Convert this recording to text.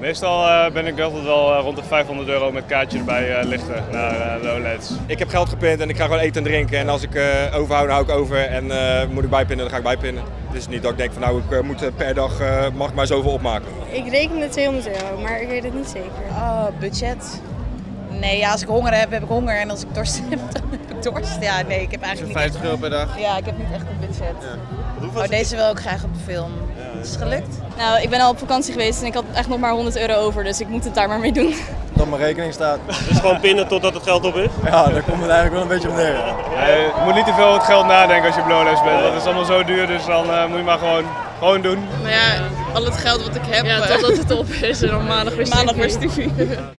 Meestal uh, ben ik altijd wel uh, rond de 500 euro met kaartje erbij uh, lichten naar de OLED's. Ik heb geld gepind en ik ga gewoon eten en drinken. En als ik overhoud, dan hou ik over. En moet ik bijpinnen, dan ga ik bijpinnen. Het is niet dat ik denk van nou, ik moet per dag mag ik maar zoveel opmaken. Ik reken het 200 euro, maar ik weet het niet zeker. Oh, budget. Nee, ja, als ik honger heb, heb ik honger. En als ik dorst heb, dan dorst. Ja, nee, ik heb eigenlijk niet 50 euro per dag? Ja, ik heb niet echt een budget. Ja. Oh, deze wil ik graag op de film. Ja. Is het gelukt? Nou, ik ben al op vakantie geweest en ik had echt nog maar 100 euro over. Dus ik moet het daar maar mee doen. Dat mijn rekening staat. Dus gewoon pinnen totdat het geld op is? Ja, daar komt het eigenlijk wel een beetje op neer. Ja. je moet niet te veel over het geld nadenken als je blowless bent. Dat is allemaal zo duur, dus dan uh, moet je maar gewoon, gewoon doen. Maar ja, al het geld wat ik heb... Ja, totdat het op is en dan maandag weer maandag weer